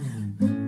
Mm.